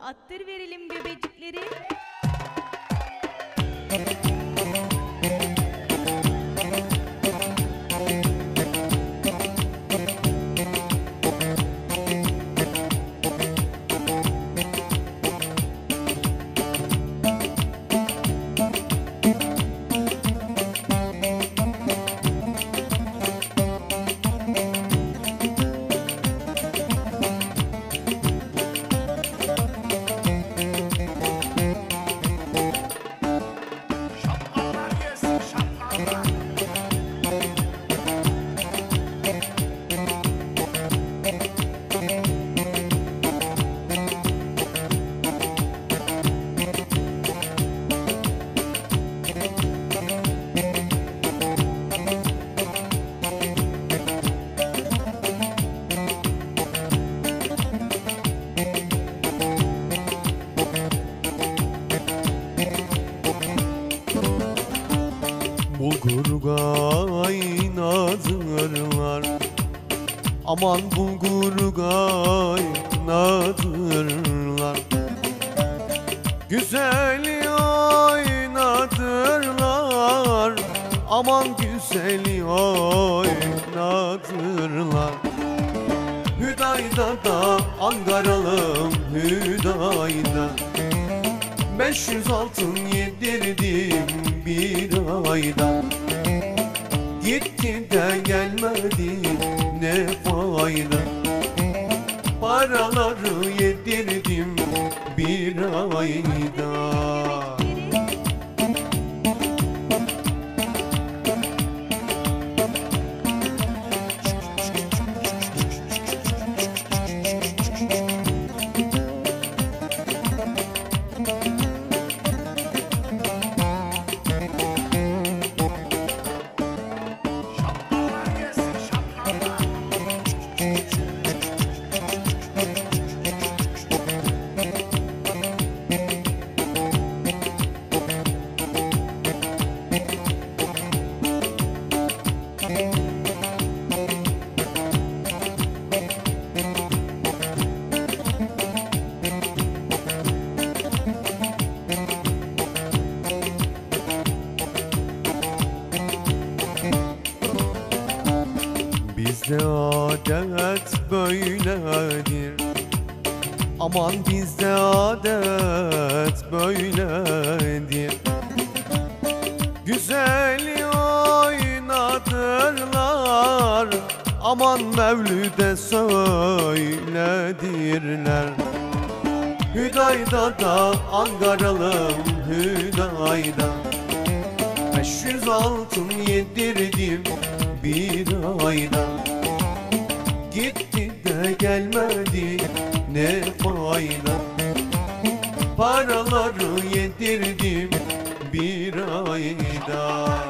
Attır verelim bebecikleri. Bulgur kaynatırlar Aman bulgur kaynatırlar Güzeli oynatırlar Aman güzeli oynatırlar Hüdayda da Ankaralım Hüdayda. 500 altın yedirdim bir ayda Gitti de gelmedi ne fayda? Paraları yedirdim bir ayda adet böyledir. Aman bizde adet böyledir. Güzeli oynatırlar Aman mevlüde söyledirler. Hüdayda da Ankaralım Hüdayda. 500 altın yedirdim bir ayda Gitti de gelmedi. Ne fayda? Paraları yedirdim bir ayda